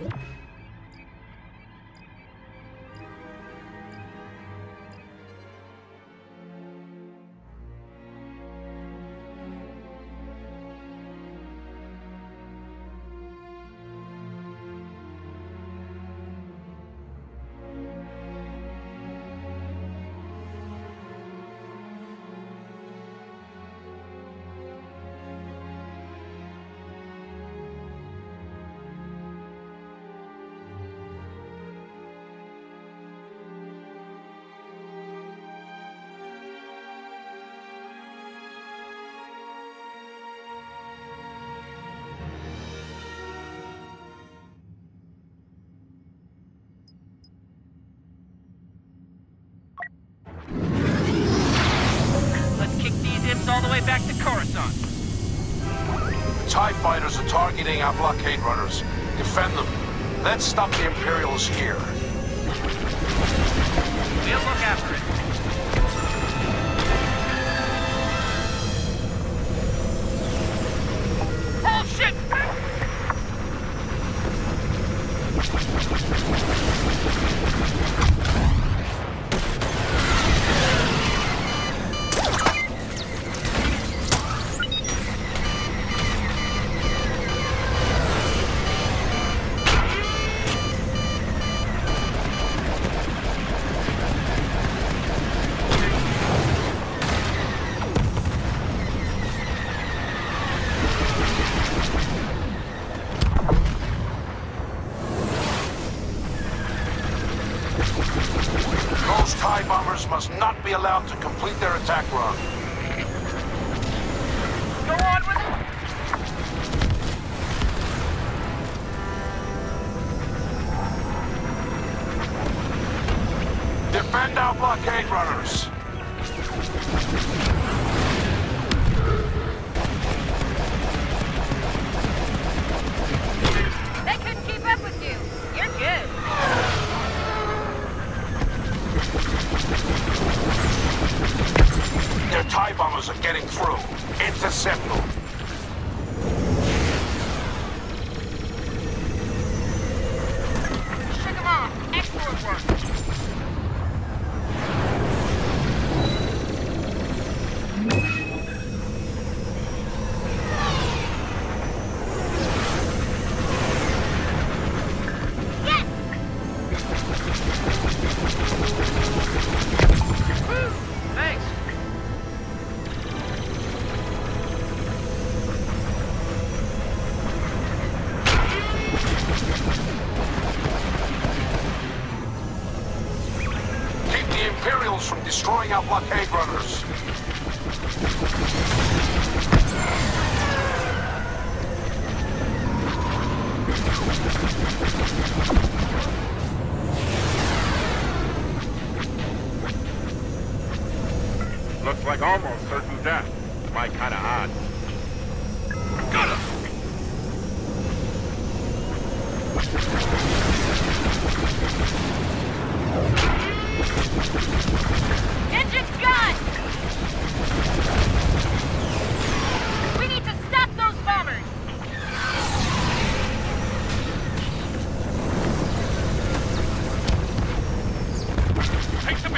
Let's way back to Coruscant. TIE fighters are targeting our blockade runners. Defend them. Let's stop the Imperials here. We'll look after it. Must not be allowed to complete their attack run. Go on with it! Defend our blockade runners. Are getting through. Intercept them. The Imperials from destroying our blockade runners. Looks like almost certain death. My kind of odds.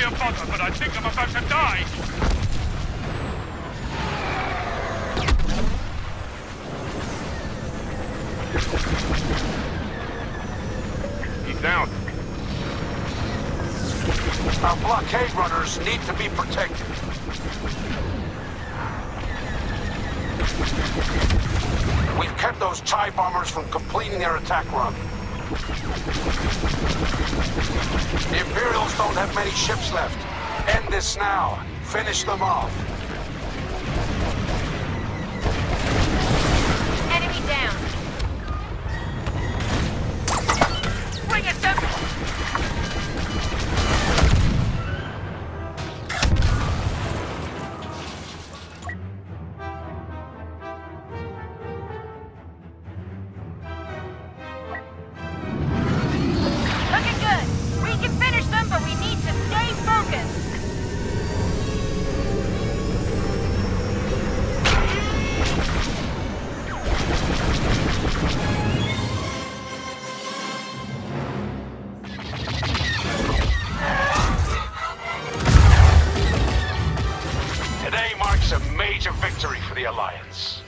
Be a but I think I'm about to die. He's down. Our blockade runners need to be protected. We've kept those TIE bombers from completing their attack run. The Imperials don't have many ships left. End this now. Finish them off. major victory for the Alliance.